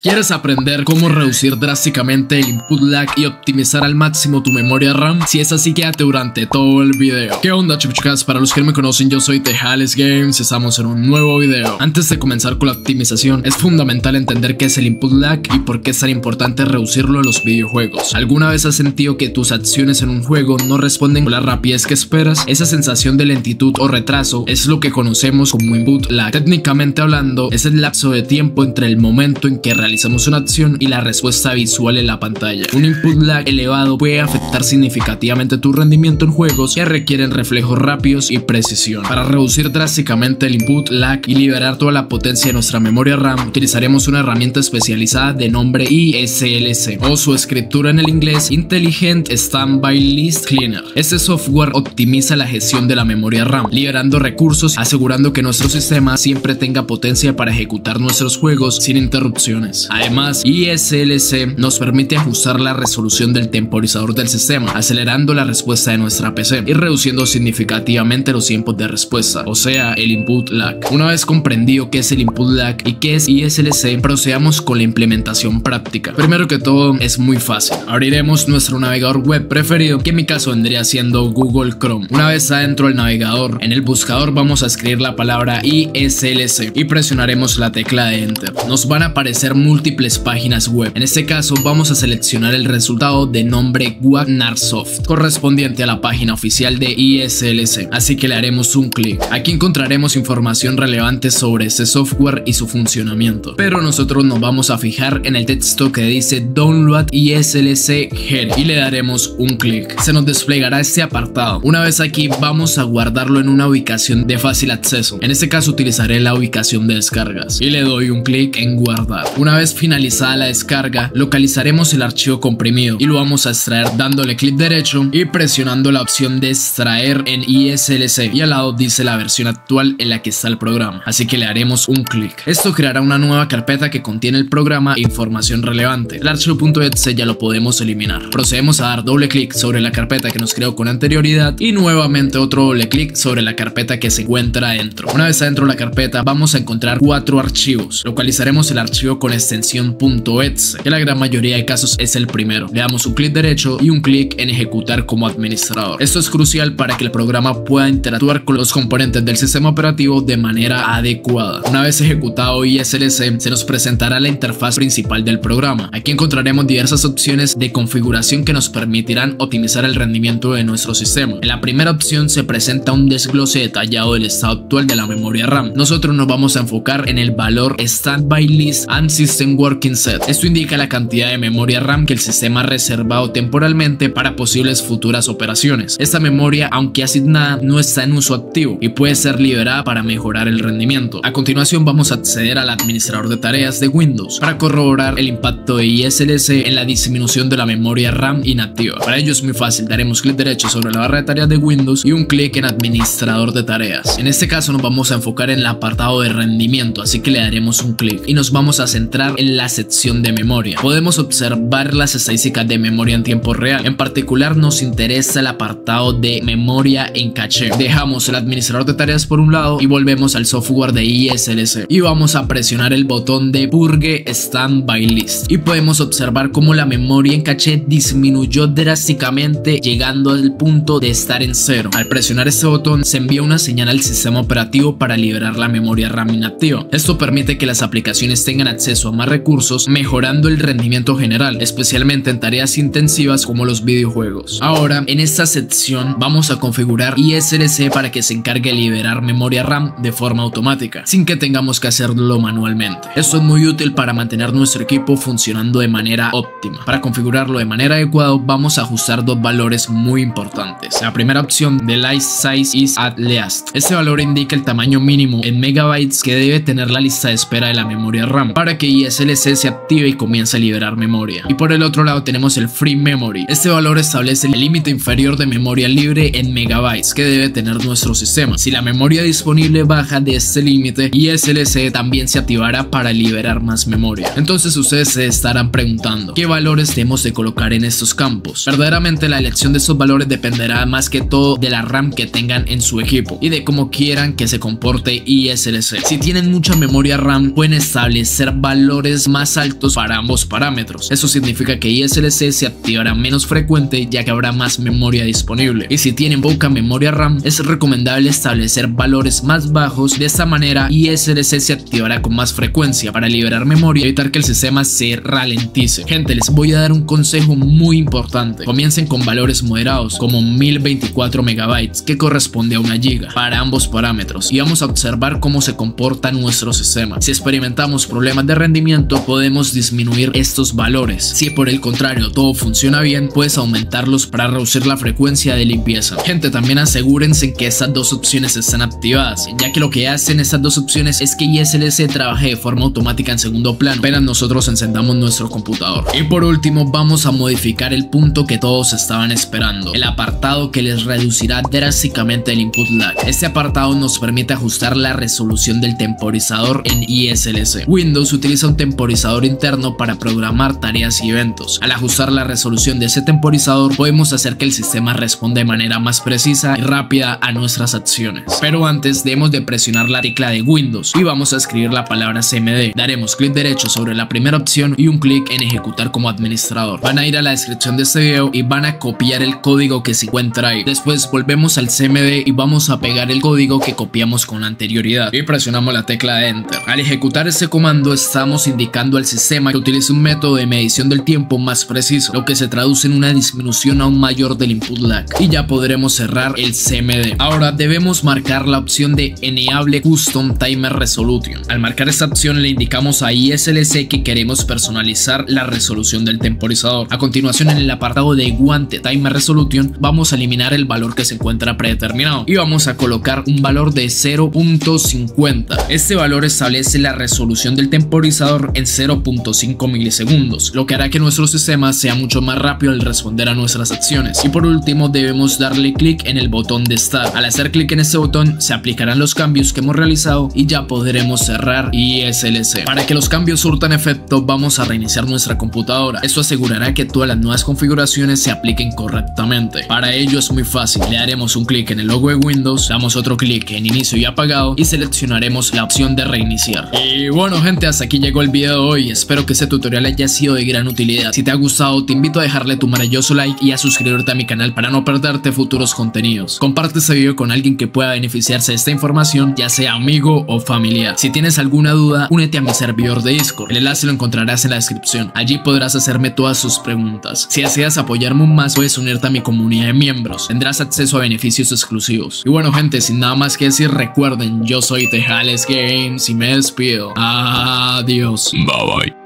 ¿Quieres aprender cómo reducir drásticamente el input lag y optimizar al máximo tu memoria RAM? Si es así, quédate durante todo el video. ¿Qué onda chicas? Para los que no me conocen, yo soy Tejales Games y estamos en un nuevo video. Antes de comenzar con la optimización, es fundamental entender qué es el input lag y por qué es tan importante reducirlo en los videojuegos. ¿Alguna vez has sentido que tus acciones en un juego no responden con la rapidez que esperas? Esa sensación de lentitud o retraso es lo que conocemos como input lag. Técnicamente hablando, es el lapso de tiempo entre el momento en que realizamos una acción y la respuesta visual en la pantalla. Un input lag elevado puede afectar significativamente tu rendimiento en juegos que requieren reflejos rápidos y precisión. Para reducir drásticamente el input lag y liberar toda la potencia de nuestra memoria RAM, utilizaremos una herramienta especializada de nombre ISLC o su escritura en el inglés Intelligent Standby List Cleaner. Este software optimiza la gestión de la memoria RAM, liberando recursos, asegurando que nuestro sistema siempre tenga potencia para ejecutar nuestros juegos sin interrupciones. Además, ISLC nos permite ajustar la resolución del temporizador del sistema, acelerando la respuesta de nuestra PC y reduciendo significativamente los tiempos de respuesta, o sea, el input lag. Una vez comprendido qué es el input lag y qué es ISLC, procedamos con la implementación práctica. Primero que todo, es muy fácil. Abriremos nuestro navegador web preferido, que en mi caso vendría siendo Google Chrome. Una vez adentro del navegador, en el buscador vamos a escribir la palabra ISLC y presionaremos la tecla de Enter. Nos van a aparecer múltiples páginas web. En este caso vamos a seleccionar el resultado de nombre Wagnarsoft, correspondiente a la página oficial de ISLC, así que le haremos un clic. Aquí encontraremos información relevante sobre este software y su funcionamiento, pero nosotros nos vamos a fijar en el texto que dice Download ISLC Here y le daremos un clic. Se nos desplegará este apartado. Una vez aquí vamos a guardarlo en una ubicación de fácil acceso. En este caso utilizaré la ubicación de descargas y le doy un clic en guardar. Una vez finalizada la descarga, localizaremos el archivo comprimido y lo vamos a extraer dándole clic derecho y presionando la opción de extraer en ISLC y al lado dice la versión actual en la que está el programa, así que le haremos un clic. Esto creará una nueva carpeta que contiene el programa e información relevante. El archivo .exe ya lo podemos eliminar. Procedemos a dar doble clic sobre la carpeta que nos creó con anterioridad y nuevamente otro doble clic sobre la carpeta que se encuentra adentro. Una vez adentro de la carpeta vamos a encontrar cuatro archivos. Localizaremos el archivo con extensión .exe, que la gran mayoría de casos es el primero. Le damos un clic derecho y un clic en ejecutar como administrador. Esto es crucial para que el programa pueda interactuar con los componentes del sistema operativo de manera adecuada. Una vez ejecutado ISLC, se nos presentará la interfaz principal del programa. Aquí encontraremos diversas opciones de configuración que nos permitirán optimizar el rendimiento de nuestro sistema. En la primera opción se presenta un desglose detallado del estado actual de la memoria RAM. Nosotros nos vamos a enfocar en el valor Standby List and System Working Set. Esto indica la cantidad de memoria RAM que el sistema ha reservado temporalmente para posibles futuras operaciones. Esta memoria, aunque asignada, no está en uso activo y puede ser liberada para mejorar el rendimiento. A continuación vamos a acceder al administrador de tareas de Windows para corroborar el impacto de ISLC en la disminución de la memoria RAM inactiva. Para ello es muy fácil, daremos clic derecho sobre la barra de tareas de Windows y un clic en administrador de tareas. En este caso nos vamos a enfocar en el apartado de rendimiento, así que le daremos un clic y nos vamos a centrar en la sección de memoria. Podemos observar las estadísticas de memoria en tiempo real. En particular nos interesa el apartado de memoria en caché. Dejamos el administrador de tareas por un lado y volvemos al software de ISLC y vamos a presionar el botón de Purge Standby List y podemos observar cómo la memoria en caché disminuyó drásticamente llegando al punto de estar en cero. Al presionar este botón se envía una señal al sistema operativo para liberar la memoria RAM inactiva. Esto permite que las aplicaciones tengan acceso a más recursos mejorando el rendimiento general, especialmente en tareas intensivas como los videojuegos. Ahora, en esta sección vamos a configurar ISLC para que se encargue de liberar memoria RAM de forma automática, sin que tengamos que hacerlo manualmente. Esto es muy útil para mantener nuestro equipo funcionando de manera óptima. Para configurarlo de manera adecuada, vamos a ajustar dos valores muy importantes. La primera opción de Light Size is at least. Este valor indica el tamaño mínimo en megabytes que debe tener la lista de espera de la memoria RAM para que ISLC se active y comience a liberar memoria. Y por el otro lado tenemos el Free Memory. Este valor establece el límite inferior de memoria libre en megabytes que debe tener nuestro sistema. Si la memoria disponible baja de este límite, ISLC también se activará para liberar más memoria. Entonces ustedes se estarán preguntando, ¿qué valores tenemos de colocar en estos campos? Verdaderamente la elección de estos valores dependerá más que todo de la RAM que tengan en su equipo y de cómo quieran que se comporte ISLC. Si tienen mucha memoria RAM, pueden establecer valores valores más altos para ambos parámetros. Eso significa que ISLC se activará menos frecuente ya que habrá más memoria disponible. Y si tienen poca memoria RAM, es recomendable establecer valores más bajos. De esta manera, ISLC se activará con más frecuencia para liberar memoria y evitar que el sistema se ralentice. Gente, les voy a dar un consejo muy importante. Comiencen con valores moderados, como 1024 megabytes, que corresponde a una giga, para ambos parámetros. Y vamos a observar cómo se comporta nuestro sistema. Si experimentamos problemas de rendimiento, podemos disminuir estos valores. Si por el contrario todo funciona bien, puedes aumentarlos para reducir la frecuencia de limpieza. Gente, también asegúrense que estas dos opciones están activadas, ya que lo que hacen estas dos opciones es que ISLC trabaje de forma automática en segundo plano, apenas nosotros encendamos nuestro computador. Y por último, vamos a modificar el punto que todos estaban esperando, el apartado que les reducirá drásticamente el input lag. Este apartado nos permite ajustar la resolución del temporizador en ISLC. Windows utiliza un temporizador interno para programar tareas y eventos. Al ajustar la resolución de ese temporizador, podemos hacer que el sistema responda de manera más precisa y rápida a nuestras acciones. Pero antes debemos de presionar la tecla de Windows y vamos a escribir la palabra CMD. Daremos clic derecho sobre la primera opción y un clic en ejecutar como administrador. Van a ir a la descripción de este video y van a copiar el código que se encuentra ahí. Después volvemos al CMD y vamos a pegar el código que copiamos con anterioridad y presionamos la tecla de Enter. Al ejecutar este comando estamos indicando al sistema que utilice un método de medición del tiempo más preciso, lo que se traduce en una disminución aún mayor del input lag y ya podremos cerrar el CMD. Ahora debemos marcar la opción de Enable Custom Timer Resolution. Al marcar esta opción le indicamos a ISLC que queremos personalizar la resolución del temporizador. A continuación en el apartado de guante Timer Resolution vamos a eliminar el valor que se encuentra predeterminado y vamos a colocar un valor de 0.50. Este valor establece la resolución del temporizador en 0.5 milisegundos, lo que hará que nuestro sistema sea mucho más rápido al responder a nuestras acciones. Y por último debemos darle clic en el botón de Start. Al hacer clic en este botón se aplicarán los cambios que hemos realizado y ya podremos cerrar ISLC. Para que los cambios surtan efecto vamos a reiniciar nuestra computadora. Esto asegurará que todas las nuevas configuraciones se apliquen correctamente. Para ello es muy fácil. Le daremos un clic en el logo de Windows, damos otro clic en inicio y apagado y seleccionaremos la opción de reiniciar. Y bueno gente, hasta aquí llegó el video de hoy. Espero que este tutorial haya sido de gran utilidad. Si te ha gustado, te invito a dejarle tu maravilloso like y a suscribirte a mi canal para no perderte futuros contenidos. Comparte este video con alguien que pueda beneficiarse de esta información, ya sea amigo o familiar. Si tienes alguna duda, únete a mi servidor de Discord. El enlace lo encontrarás en la descripción. Allí podrás hacerme todas sus preguntas. Si deseas apoyarme un más, puedes unirte a mi comunidad de miembros. Tendrás acceso a beneficios exclusivos. Y bueno gente, sin nada más que decir, recuerden, yo soy Tejales Games y me despido. Adiós. ます。バイバイ。